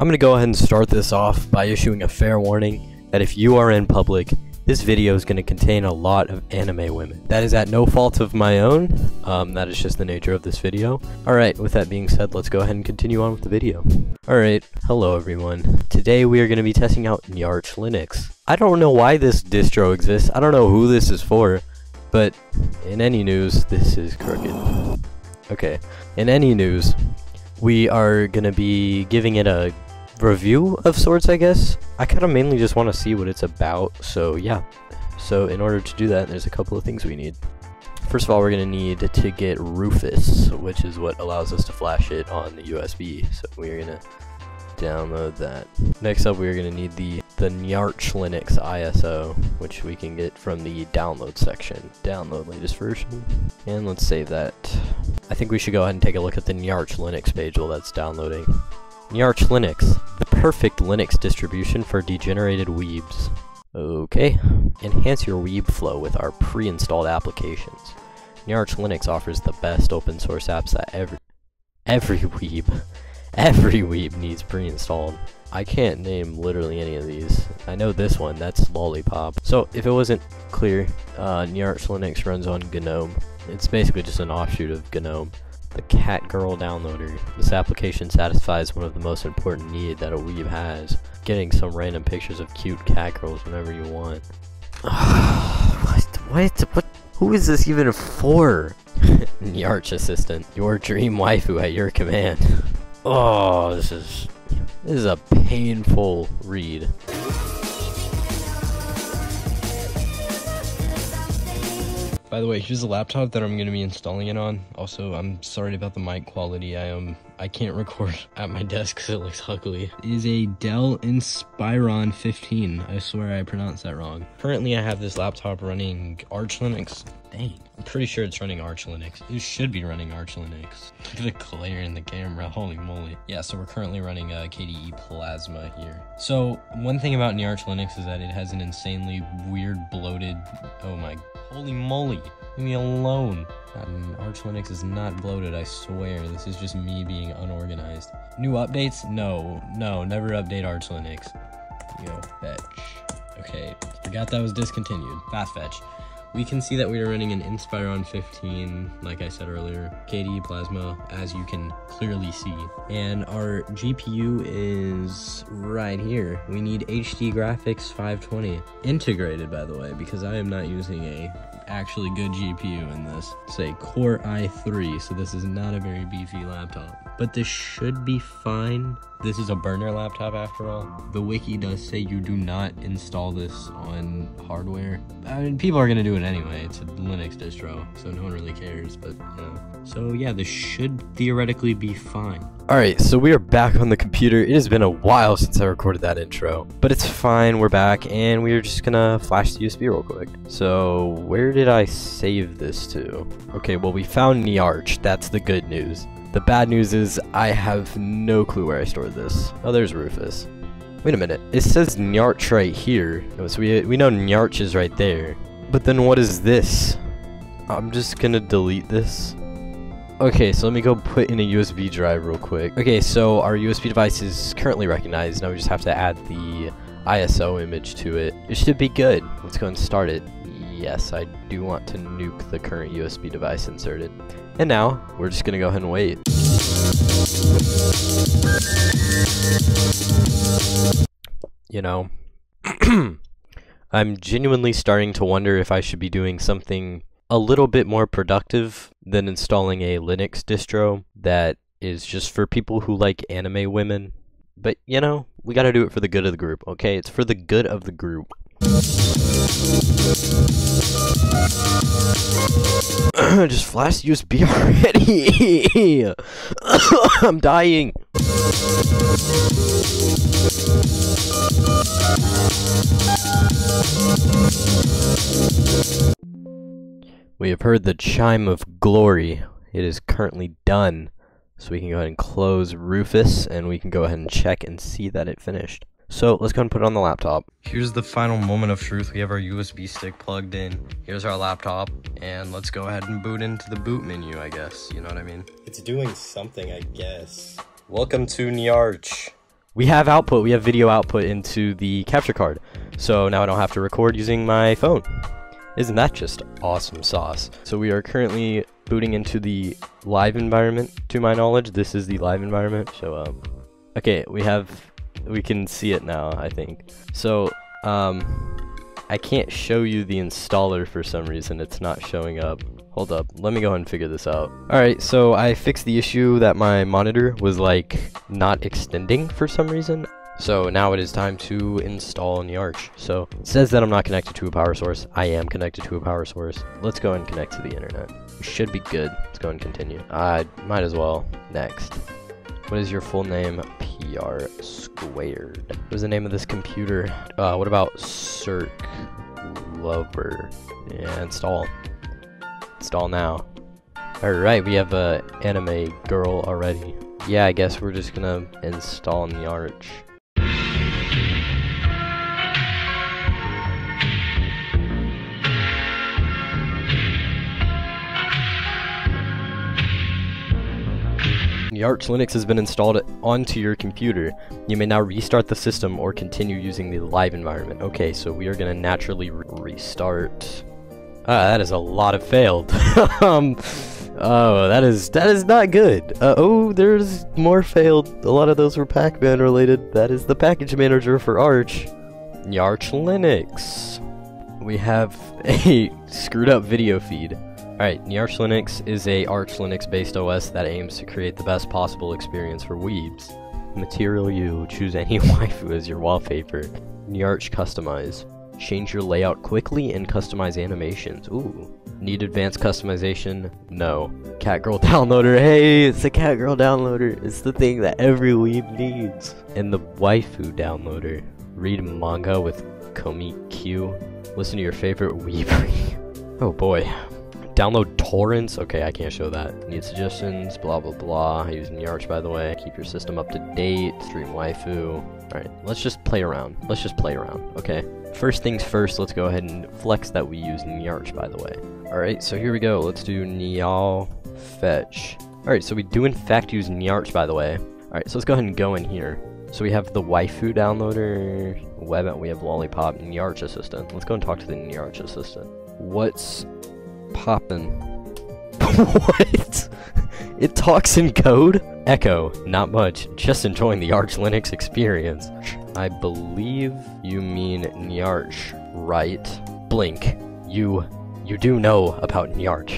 I'm gonna go ahead and start this off by issuing a fair warning that if you are in public, this video is going to contain a lot of anime women. That is at no fault of my own, um, that is just the nature of this video. Alright, with that being said, let's go ahead and continue on with the video. Alright, hello everyone. Today we are going to be testing out Nyarch Linux. I don't know why this distro exists, I don't know who this is for, but in any news, this is crooked. Okay, in any news, we are going to be giving it a review of sorts, I guess. I kind of mainly just want to see what it's about, so yeah. So in order to do that, there's a couple of things we need. First of all, we're going to need to get Rufus, which is what allows us to flash it on the USB. So we're going to download that. Next up, we're going to need the, the Nyarch Linux ISO, which we can get from the download section. Download latest version. And let's save that. I think we should go ahead and take a look at the Nyarch Linux page while that's downloading. Nyarch Linux, the perfect Linux distribution for degenerated weebs. Okay, enhance your weeb flow with our pre-installed applications. Nyarch Linux offers the best open source apps that every every weeb every weeb needs pre-installed. I can't name literally any of these. I know this one, that's Lollipop. So if it wasn't clear, uh, Nyarch Linux runs on GNOME. It's basically just an offshoot of GNOME the Cat Girl Downloader. This application satisfies one of the most important needs that a weeb has, getting some random pictures of cute cat girls whenever you want. what? What? What? Who is this even for? Nyarch Assistant, your dream waifu at your command. Oh, this is this is a painful read. By the way, here's the laptop that I'm going to be installing it on. Also, I'm sorry about the mic quality. I um I can't record at my desk because it looks ugly. It is a Dell Inspiron 15. I swear I pronounced that wrong. Currently, I have this laptop running Arch Linux. Dang, I'm pretty sure it's running Arch Linux. It should be running Arch Linux. Look at the glare in the camera, holy moly. Yeah, so we're currently running uh, KDE Plasma here. So, one thing about Arch Linux is that it has an insanely weird, bloated, oh my Holy moly. Leave me alone. Arch Linux is not bloated, I swear. This is just me being unorganized. New updates? No, no, never update Arch Linux. Yo, fetch. Okay, forgot that was discontinued. Fastfetch we can see that we are running an Inspiron 15, like I said earlier, KDE Plasma, as you can clearly see. And our GPU is right here. We need HD Graphics 520. Integrated, by the way, because I am not using a actually good GPU in this. Say Core i3, so this is not a very beefy laptop. But this should be fine this is a burner laptop after all. The wiki does say you do not install this on hardware. I mean, people are gonna do it anyway. It's a Linux distro, so no one really cares, but you know. So yeah, this should theoretically be fine. Alright, so we are back on the computer. It has been a while since I recorded that intro, but it's fine, we're back, and we're just gonna flash the USB real quick. So, where did I save this to? Okay, well we found Nyarch, that's the good news. The bad news is I have no clue where I stored this. Oh, there's Rufus. Wait a minute. It says Nyarch right here. Oh, so we, we know Nyarch is right there. But then what is this? I'm just gonna delete this. Okay, so let me go put in a USB drive real quick. Okay, so our USB device is currently recognized. Now we just have to add the ISO image to it. It should be good. Let's go and start it. Yes, I do want to nuke the current USB device inserted. And now, we're just gonna go ahead and wait. You know, I'm genuinely starting to wonder if I should be doing something a little bit more productive than installing a Linux distro that is just for people who like anime women. But, you know, we gotta do it for the good of the group, okay? It's for the good of the group. Just flash USB already! I'm dying! We have heard the chime of glory. It is currently done. So we can go ahead and close Rufus, and we can go ahead and check and see that it finished. So let's go and put it on the laptop. Here's the final moment of truth. We have our USB stick plugged in. Here's our laptop. And let's go ahead and boot into the boot menu, I guess. You know what I mean? It's doing something, I guess. Welcome to Nyarch. we have output, we have video output into the capture card. So now I don't have to record using my phone. Isn't that just awesome sauce? So we are currently booting into the live environment, to my knowledge. This is the live environment. So, um, okay, we have, we can see it now, I think. So, um, I can't show you the installer for some reason. It's not showing up. Hold up, let me go ahead and figure this out. Alright, so I fixed the issue that my monitor was like not extending for some reason. So now it is time to install Nyarch. So it says that I'm not connected to a power source. I am connected to a power source. Let's go and connect to the internet. should be good. Let's go and continue. I might as well. Next. What is your full name? PR squared. What is the name of this computer? Uh, what about Circ Lover? Yeah, install. Install now. Alright, we have a anime girl already. Yeah, I guess we're just gonna install in the Arch Linux has been installed onto your computer. You may now restart the system or continue using the live environment. Okay, so we are going to naturally re restart. Ah, that is a lot of failed. um, oh, that is that is not good. Uh, oh, there's more failed. A lot of those were pacman related. That is the package manager for Arch. Arch Linux. We have a screwed up video feed. Alright, Nyarch Linux is a Arch Linux based OS that aims to create the best possible experience for weebs. Material you, choose any waifu as your wallpaper. Nyarch Customize. Change your layout quickly and customize animations. Ooh. Need advanced customization? No. Catgirl downloader. Hey, it's the Catgirl downloader. It's the thing that every weeb needs. And the waifu downloader. Read manga with Komikku. Listen to your favorite weeb. oh boy. Download torrents. Okay, I can't show that. Need suggestions, blah, blah, blah. Using the arch, by the way. Keep your system up to date. Stream waifu. Alright, let's just play around. Let's just play around, okay? First things first, let's go ahead and flex that we use Nyarch, by the way. Alright, so here we go. Let's do Nyal fetch. Alright, so we do in fact use Nyarch, by the way. Alright, so let's go ahead and go in here. So we have the waifu downloader, web, we have lollipop, Nyarch assistant. Let's go and talk to the Nyarch assistant. What's poppin'. what? It talks in code? Echo, not much, just enjoying the Arch Linux experience. I believe you mean Nyarch, right? Blink, you, you do know about Nyarch.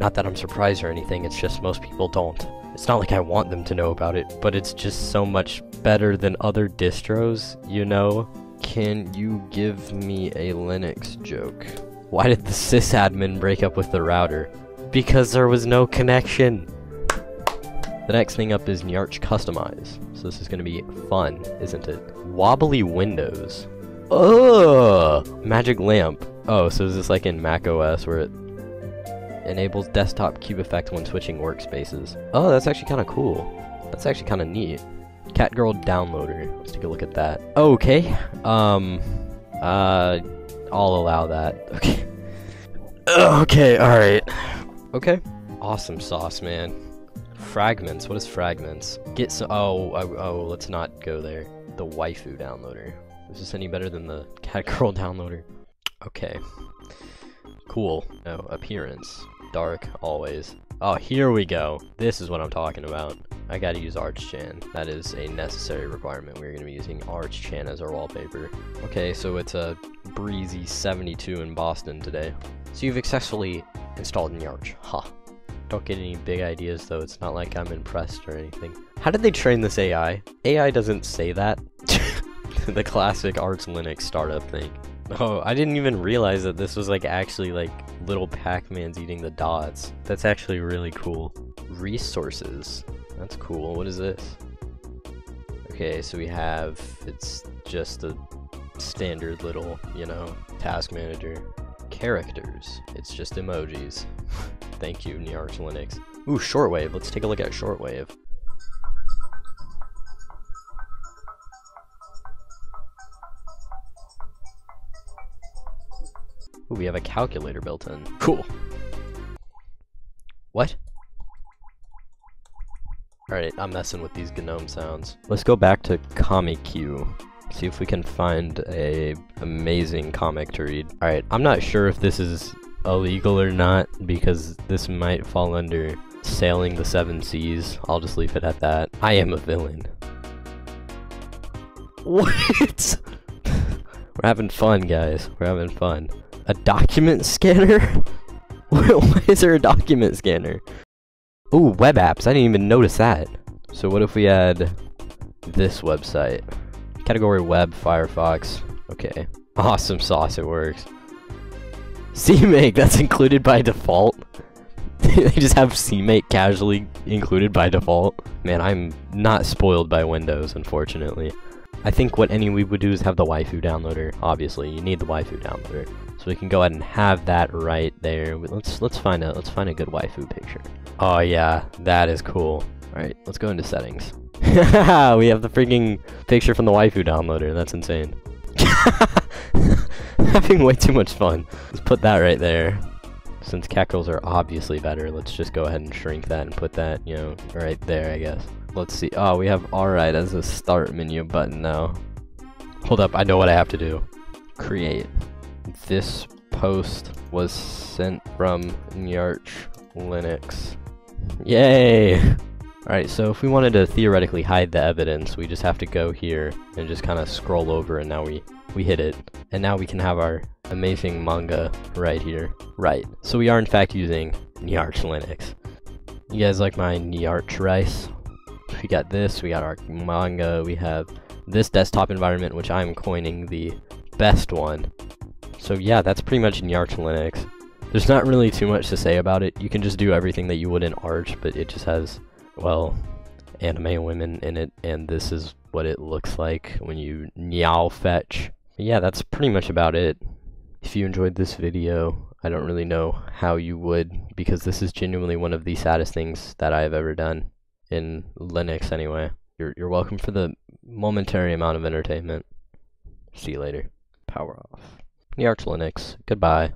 Not that I'm surprised or anything, it's just most people don't. It's not like I want them to know about it, but it's just so much better than other distros, you know? Can you give me a Linux joke? Why did the sysadmin break up with the router? Because there was no connection. The next thing up is Nyarch Customize. So this is going to be fun, isn't it? Wobbly windows. Ugh! Magic lamp. Oh, so is this like in Mac OS where it enables desktop cube effect when switching workspaces? Oh, that's actually kind of cool. That's actually kind of neat. Catgirl downloader. Let's take a look at that. Okay. Um. Uh. I'll allow that. Okay. okay, alright. Okay. Awesome sauce, man. Fragments. What is fragments? Get so. Oh, oh, oh, let's not go there. The waifu downloader. Is this any better than the catgirl downloader? Okay. Cool. No, appearance. Dark, always. Oh, here we go. This is what I'm talking about. I gotta use ArchChan. That is a necessary requirement. We're gonna be using ArchChan as our wallpaper. Okay, so it's a breezy 72 in Boston today. So you've successfully installed Nyarch. Huh. Don't get any big ideas though, it's not like I'm impressed or anything. How did they train this AI? AI doesn't say that. the classic Arch Linux startup thing. Oh, I didn't even realize that this was like actually like little Pac-Man's eating the dots. That's actually really cool. Resources. That's cool. What is this? Okay, so we have, it's just a standard little, you know, task manager. Characters. It's just emojis. Thank you, Nyarch Linux. Ooh, shortwave. Let's take a look at shortwave. Ooh, we have a calculator built in. Cool. What? Alright, I'm messing with these GNOME sounds. Let's go back to Komikku. See if we can find a amazing comic to read. Alright, I'm not sure if this is illegal or not because this might fall under sailing the seven seas. I'll just leave it at that. I am a villain. What? We're having fun, guys. We're having fun. A document scanner? Why is there a document scanner? Ooh, web apps. I didn't even notice that. So what if we add this website? Category web, Firefox. Okay. Awesome sauce, it works. CMake, that's included by default. they just have CMake casually included by default. Man, I'm not spoiled by Windows, unfortunately. I think what any weeb would do is have the waifu downloader. Obviously, you need the waifu downloader. So we can go ahead and have that right there. Let's let's find a let's find a good waifu picture. Oh yeah, that is cool. Alright, let's go into settings. we have the freaking picture from the waifu downloader. That's insane. Having way too much fun. Let's put that right there. Since cackles are obviously better, let's just go ahead and shrink that and put that, you know, right there, I guess. Let's see. Oh, we have alright as a start menu button now. Hold up, I know what I have to do. Create. This post was sent from Nyarch Linux. Yay! Alright, so if we wanted to theoretically hide the evidence, we just have to go here and just kind of scroll over and now we, we hit it. And now we can have our amazing manga right here. Right, so we are in fact using Nyarch Linux. You guys like my Nyarch rice? we got this, we got our manga, we have this desktop environment, which I'm coining the best one. So yeah, that's pretty much Nyarch Linux. There's not really too much to say about it. You can just do everything that you would in Arch, but it just has, well, anime women in it, and this is what it looks like when you meow fetch. yeah, that's pretty much about it. If you enjoyed this video, I don't really know how you would, because this is genuinely one of the saddest things that I have ever done in Linux anyway. You're you're welcome for the momentary amount of entertainment. See you later. Power off. Nyarch Linux. Goodbye.